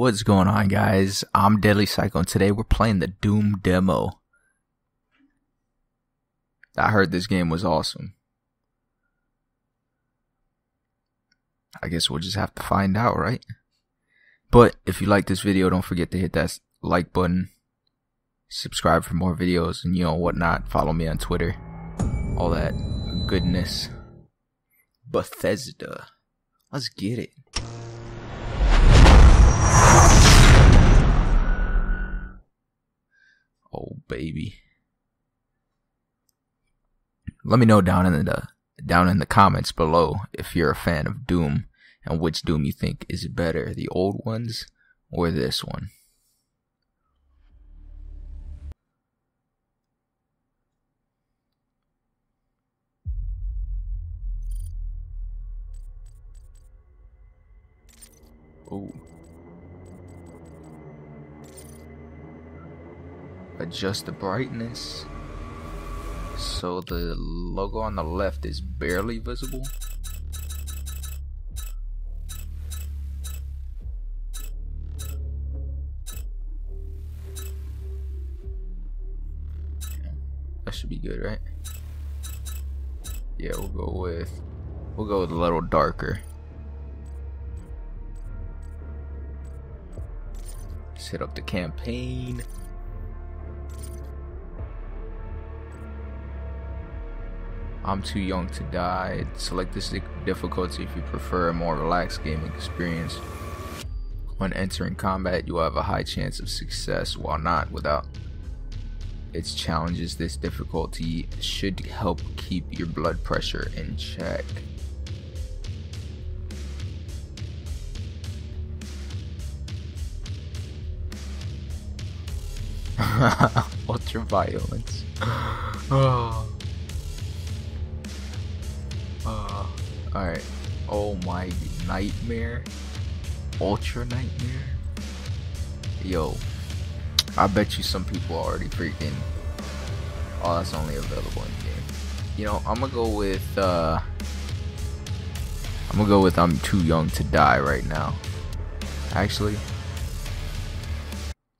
What's going on, guys? I'm DeadlyPsyko, and today we're playing the Doom demo. I heard this game was awesome. I guess we'll just have to find out, right? But if you like this video, don't forget to hit that like button, subscribe for more videos, and you know whatnot. Follow me on Twitter, all that goodness. Bethesda. Let's get it. Oh baby. Let me know down in the down in the comments below if you're a fan of Doom and which Doom you think is better, the old ones or this one. Oh. Adjust the brightness so the logo on the left is barely visible. That should be good, right? Yeah, we'll go with we'll go with a little darker. Set up the campaign. I'm too young to die. Select this difficulty if you prefer a more relaxed gaming experience. When entering combat, you will have a high chance of success, while not without its challenges. This difficulty should help keep your blood pressure in check. Ultra violence. oh. Alright. Oh my nightmare. Ultra nightmare. Yo. I bet you some people are already freaking. Oh, that's only available in game. You know, I'm gonna go with. uh I'm gonna go with I'm too young to die right now. Actually,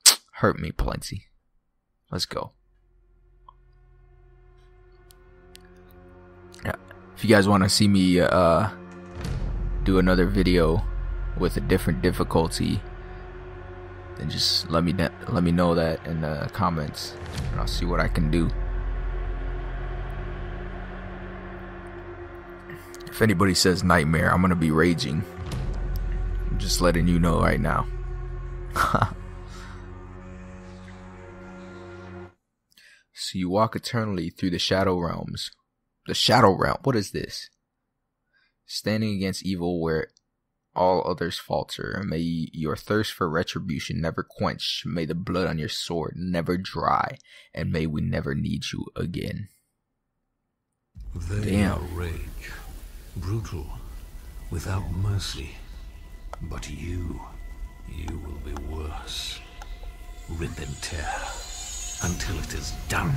hurt me plenty. Let's go. If you guys want to see me uh, do another video with a different difficulty, then just let me let me know that in the comments, and I'll see what I can do. If anybody says nightmare, I'm gonna be raging. I'm just letting you know right now. so you walk eternally through the shadow realms the shadow realm. What is this? Standing against evil where all others falter. May your thirst for retribution never quench. May the blood on your sword never dry. And may we never need you again. They Damn. rage, brutal, without mercy. But you, you will be worse. Rip and tear until it is done.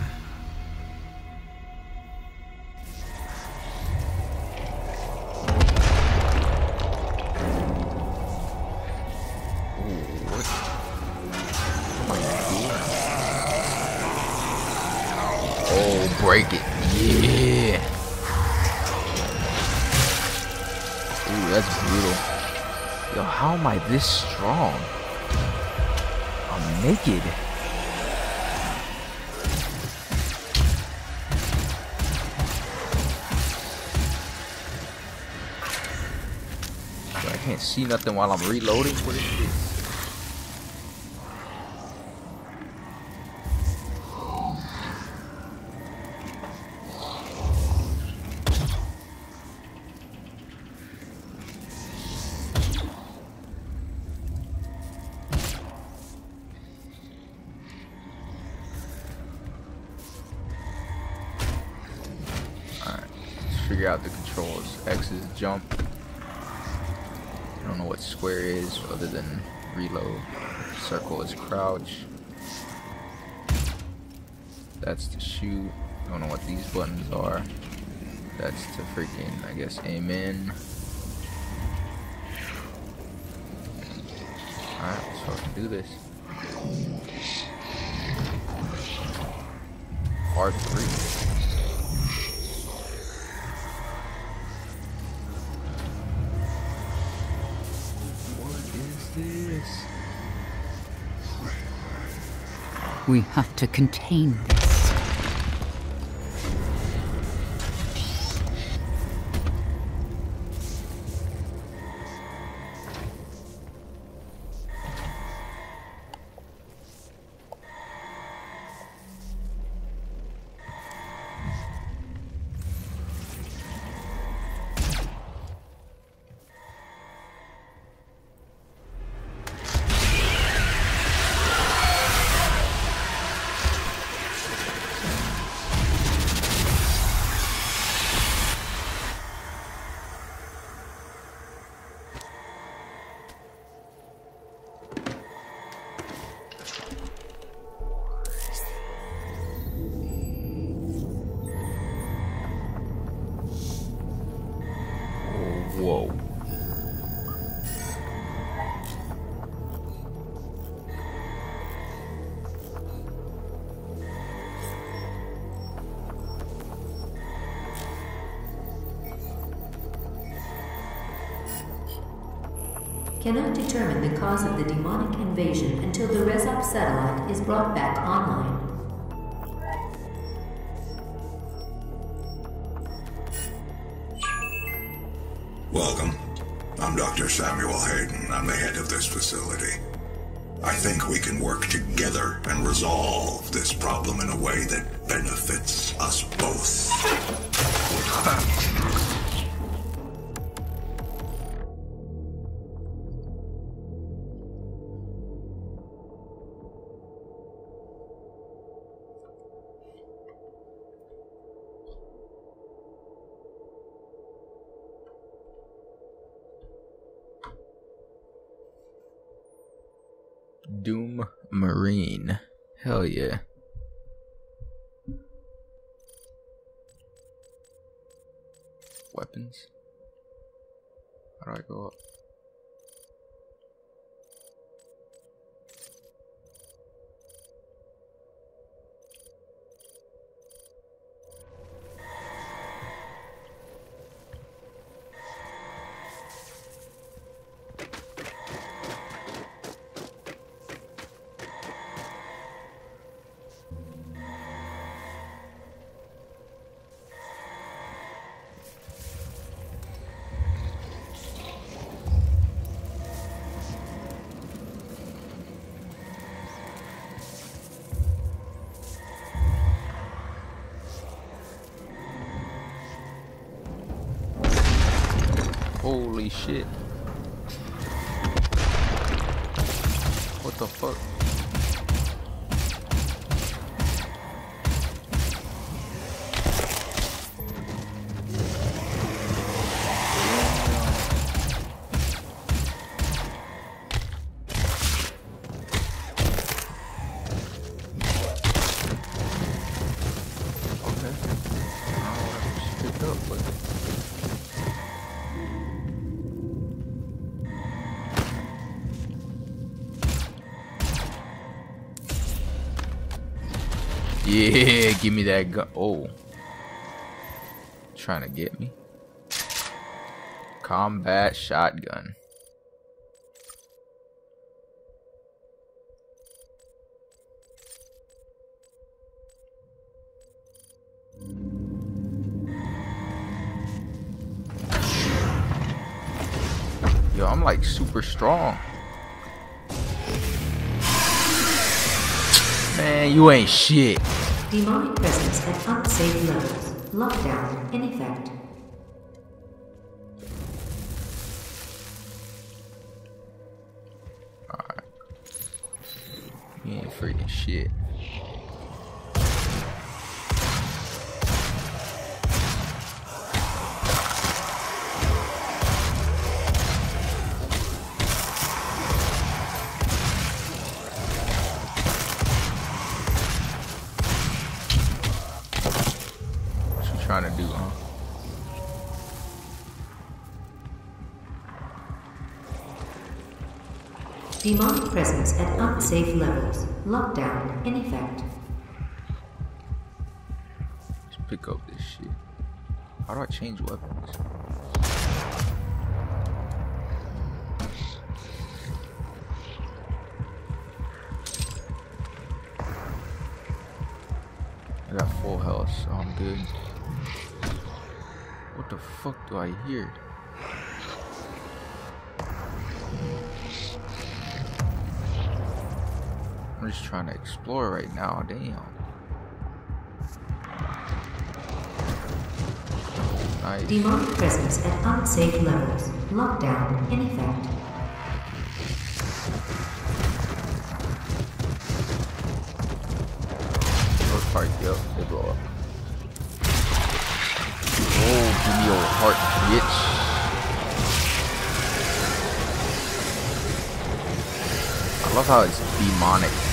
Yo, how am I this strong? I'm naked. I can't see nothing while I'm reloading. What is this? Circle is crouch. That's to shoot. I don't know what these buttons are. That's to freaking, I guess, aim in. Alright, let's fucking do this. R3. We have to contain this. Cannot determine the cause of the demonic invasion until the Rezop satellite is brought back online. Welcome. I'm Dr. Samuel Hayden. I'm the head of this facility. I think we can work together and resolve this problem in a way that benefits us both. Doom Marine. Hell yeah. Holy shit. What the fuck? Give me that gun. Oh. Trying to get me. Combat shotgun. Yo, I'm like super strong. Man, you ain't shit. Demonic presence at unsafe levels. Lockdown in effect. Alright. You ain't freaking shit. Demonic presence at unsafe levels. Lockdown in effect. Let's pick up this shit. How do I change weapons? I got full health, so I'm good. What the fuck do I hear? Just trying to explore right now, damn. Nice. Demonic presence at unsafe levels. Lockdown in effect. Those parts, yep, they blow up. Oh, give me your heart, bitch. I love how it's demonic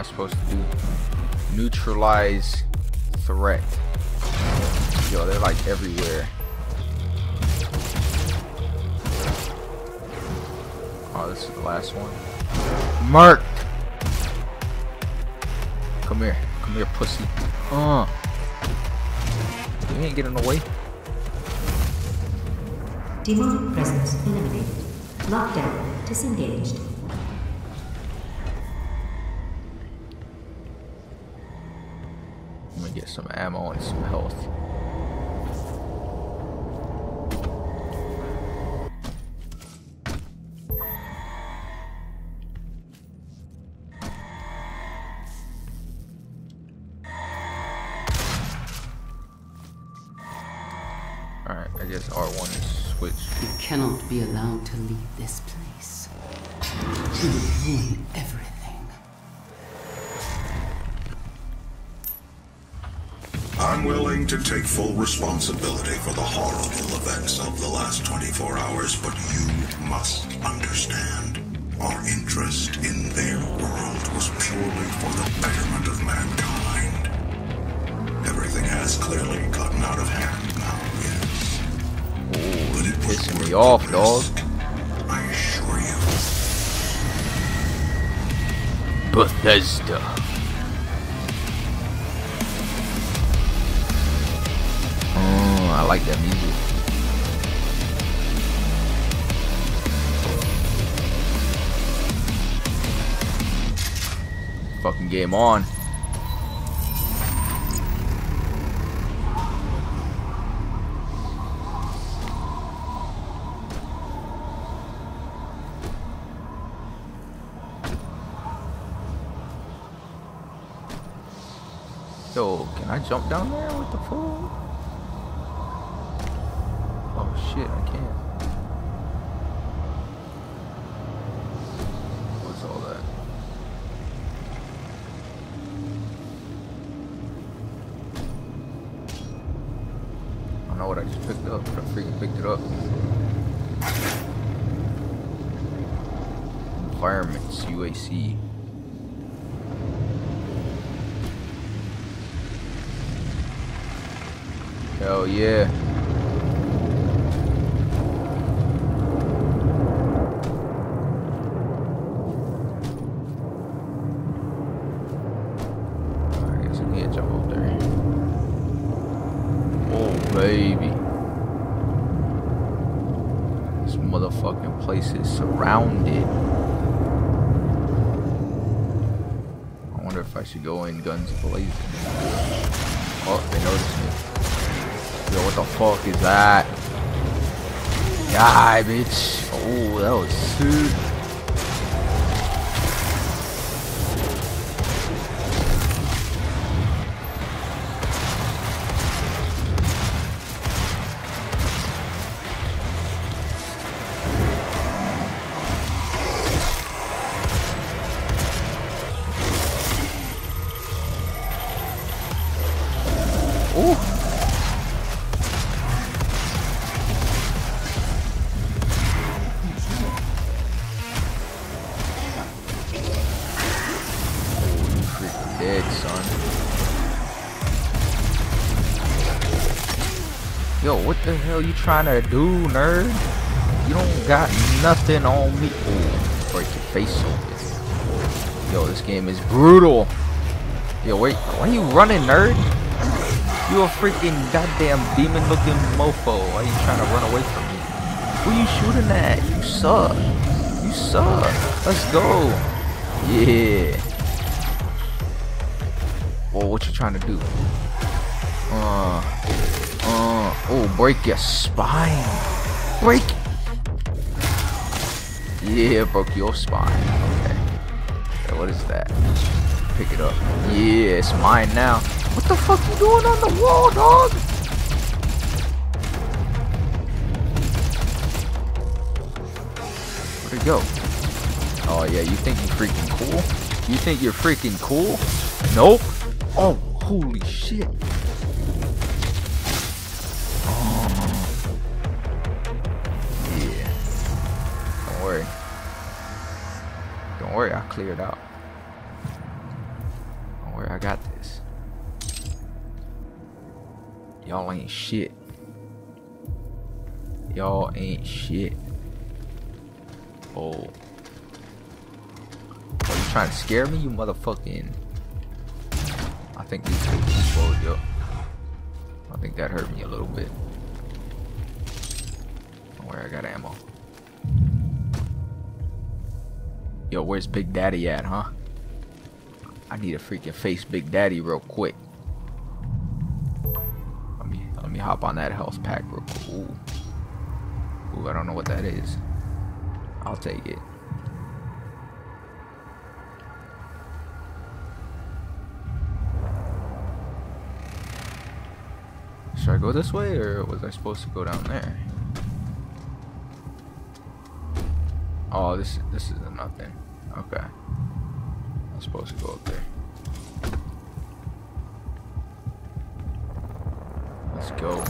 I supposed to do? Neutralize threat. Yo, they're like everywhere. Oh, this is the last one. Mark! Come here. Come here, pussy. Uh. You ain't getting away. Demonic presence eliminated. Lockdown disengaged. Ammo and some health. Alright, I guess R1 is switched. You cannot be allowed to leave this place. You will ruin everything. I'm willing to take full responsibility for the horrible events of the last 24 hours, but you must understand. Our interest in their world was purely for the betterment of mankind. Everything has clearly gotten out of hand now, yes. But it was Pissing me off, dog. I assure you. Bethesda. I like that music. Fucking game on. Yo, can I jump down there with the full? Shit, I can't. What's all that? I don't know what I just picked up, but I freaking picked it up. Environments, UAC. Hell yeah. I guess I can't jump up there. Oh, baby. motherfucking place is surrounded. I wonder if I should go in guns blazing. Oh, they noticed me. Yo, what the fuck is that? Die, bitch. Oh, that was sick. Trying to do, nerd? You don't got nothing on me. Oh, break your face open. Yo, this game is brutal. Yo, wait, why are you running, nerd? You a freaking goddamn demon looking mofo. Why you trying to run away from me? Who you shooting at? You suck. You suck. Let's go. Yeah. Well, what you trying to do? Uh, uh, oh, break your spine. Break. Yeah, broke your spine. Okay. okay what is that? Pick it up. Yeah, it's mine now. What the fuck you doing on the wall, dog? Where'd it go? Oh yeah, you think you're freaking cool? You think you're freaking cool? Nope. Oh, holy shit. Don't worry, I cleared out. Don't worry, I got this. Y'all ain't shit. Y'all ain't shit. Oh. Oh, you trying to scare me, you motherfucking. I think these people explode, yo. I think that hurt me a little bit. Don't worry, I got ammo. Yo, where's Big Daddy at, huh? I need to freaking face Big Daddy real quick. Let me let me hop on that health pack real quick. Ooh. Ooh, I don't know what that is. I'll take it. Should I go this way or was I supposed to go down there? Oh, this this is nothing. Okay. I'm supposed to go up there. Let's go.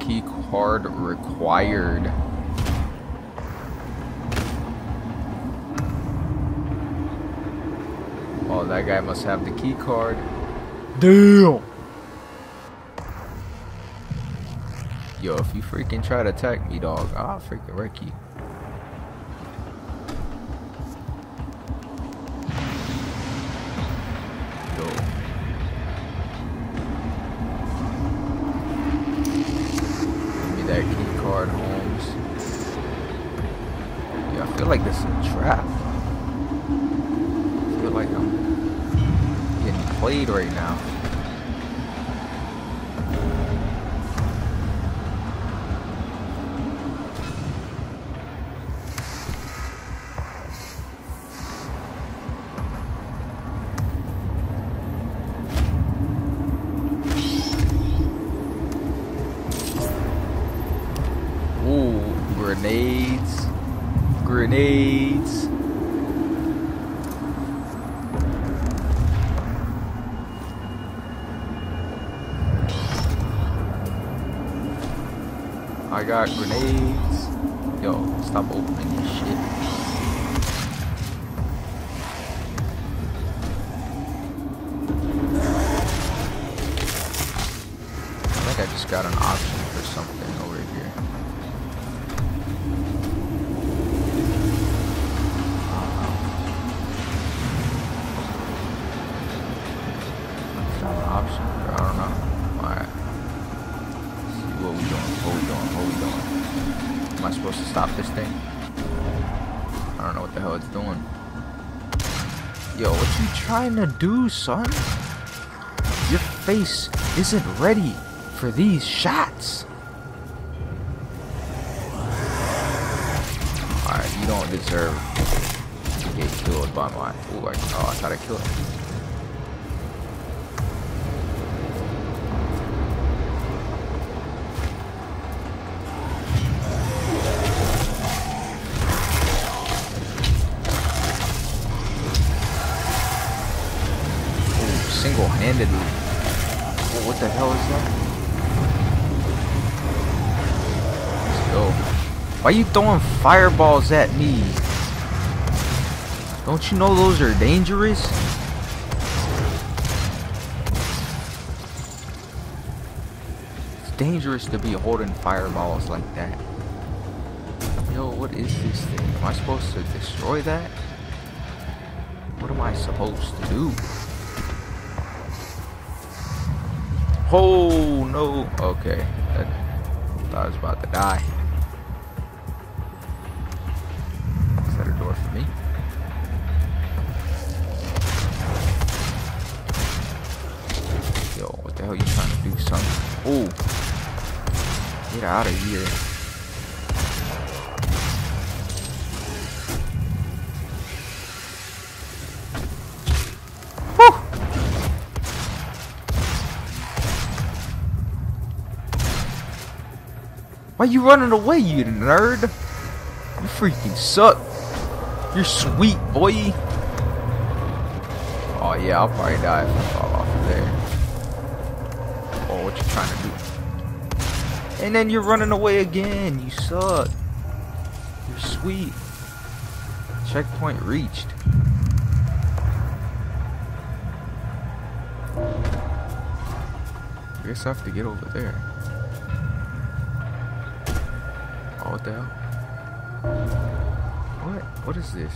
Key card required. Oh, that guy must have the key card. Damn! Yo, if you freaking try to attack me, dog, I'll freaking wreck you. Grenades. I got grenades. Yo, stop opening this shit. To do, son? Your face isn't ready for these shots. Alright, you don't deserve to get killed by my... Ooh, I, oh, I thought I killed him. Why you throwing fireballs at me? Don't you know those are dangerous? It's dangerous to be holding fireballs like that. Yo, what is this thing? Am I supposed to destroy that? What am I supposed to do? Oh no. Okay. I was about to die. Get out of here. Why you running away, you nerd? You freaking suck. You're sweet, boy. Oh yeah, I'll probably die if I fall off of there. Oh, what you trying to do? And then you're running away again. You suck. You're sweet. Checkpoint reached. I guess I have to get over there. Oh, what the hell? What? What is this?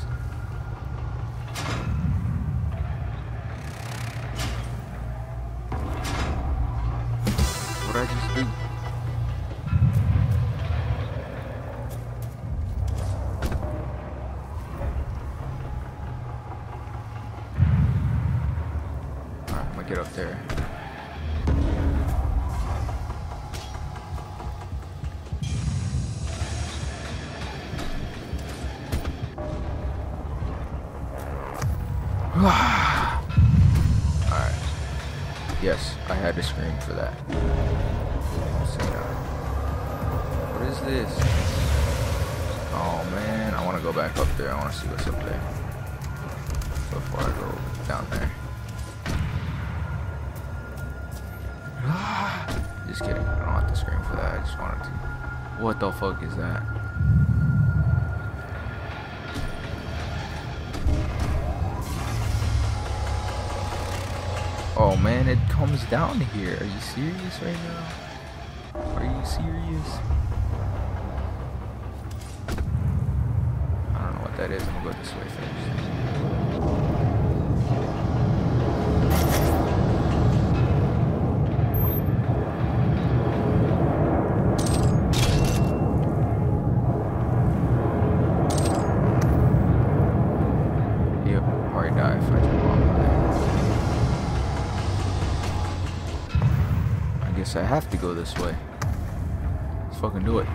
Just kidding. I don't have to scream for that. I just wanted to. What the fuck is that? Oh man, it comes down here. Are you serious right now? Are you serious? I don't know what that is. I'm gonna go this way first. I have to go this way. Let's fucking do it.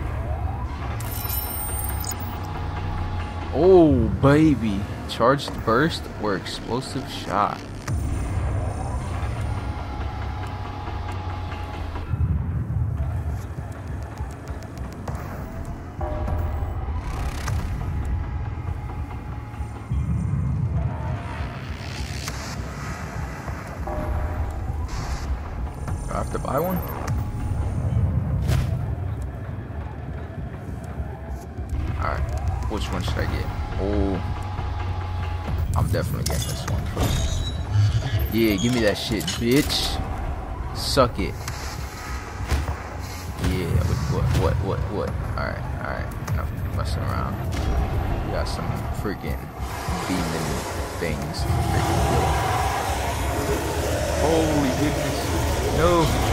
Oh, baby. Charged burst or explosive shot. I have to buy one? Give me that shit, bitch. Suck it. Yeah, what, what, what, what? Alright, alright, enough messing around. We got some freaking demon things. Holy goodness. No.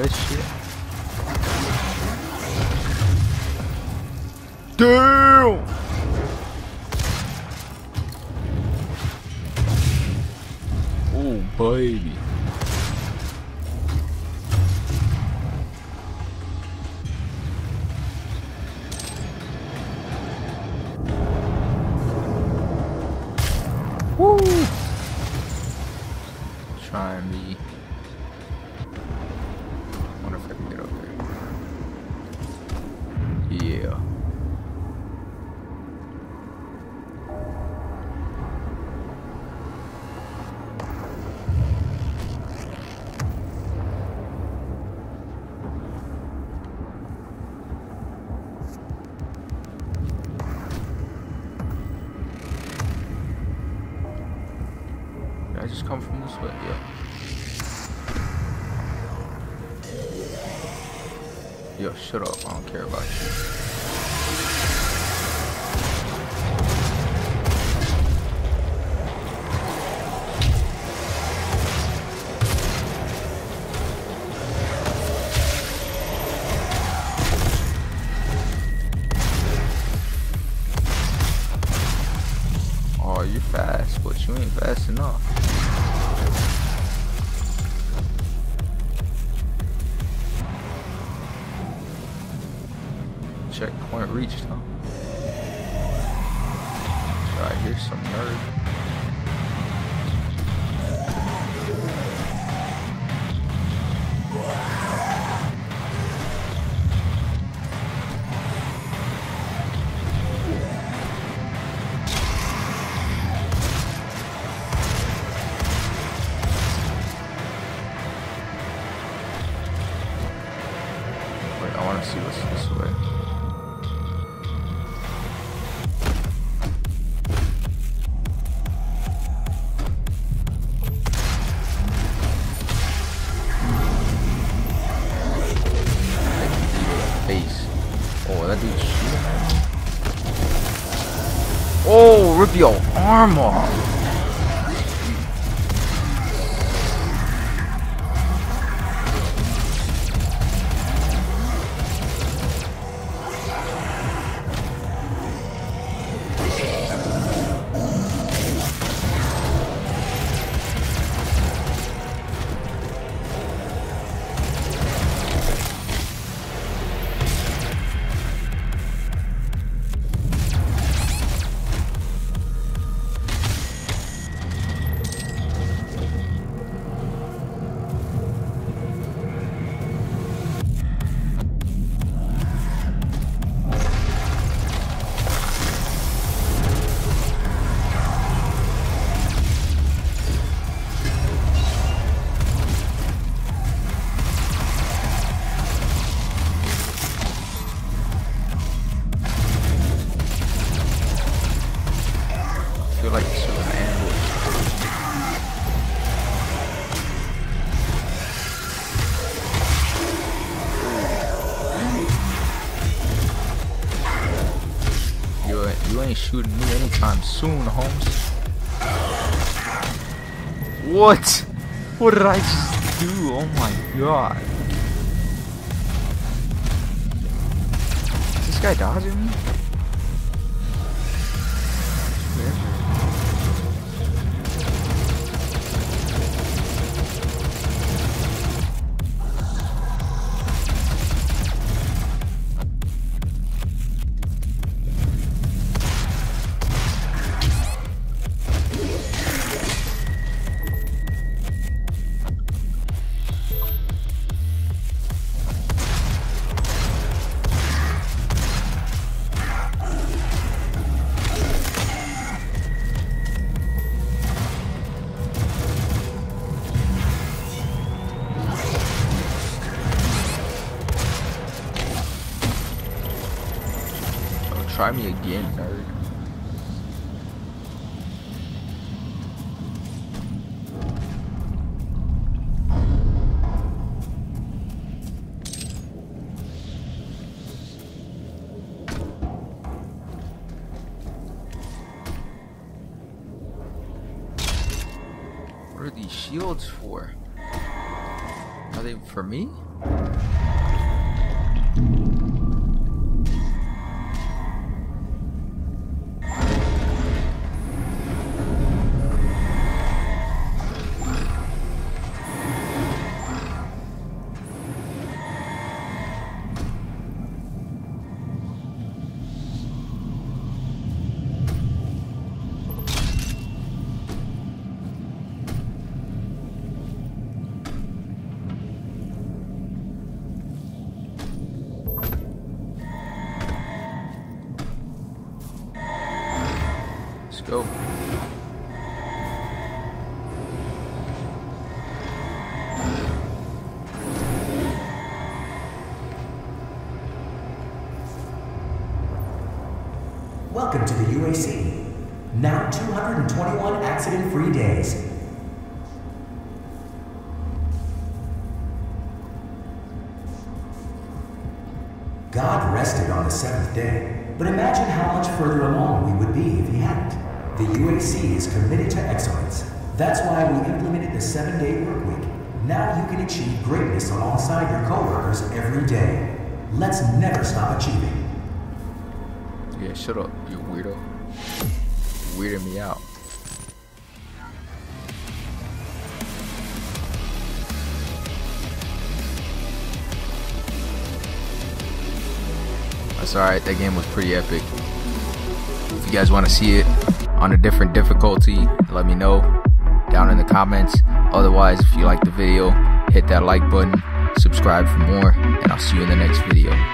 Of this shit? Way? Yeah. Yo, shut up. I don't care about you. Your arm shooting me anytime soon, Holmes. What? What did I just do? Oh my god. Is this guy dodging me? What are these shields for? Are they for me? Welcome to the UAC. Now 221 accident-free days. God rested on the seventh day, but imagine how much further along we would be if he hadn't. The UAC is committed to excellence. That's why we implemented the seven-day work week. Now you can achieve greatness alongside your coworkers every day. Let's never stop achieving. Shut up, you weirdo. You're weirding me out. That's alright, that game was pretty epic. If you guys want to see it on a different difficulty, let me know down in the comments. Otherwise, if you like the video, hit that like button, subscribe for more, and I'll see you in the next video.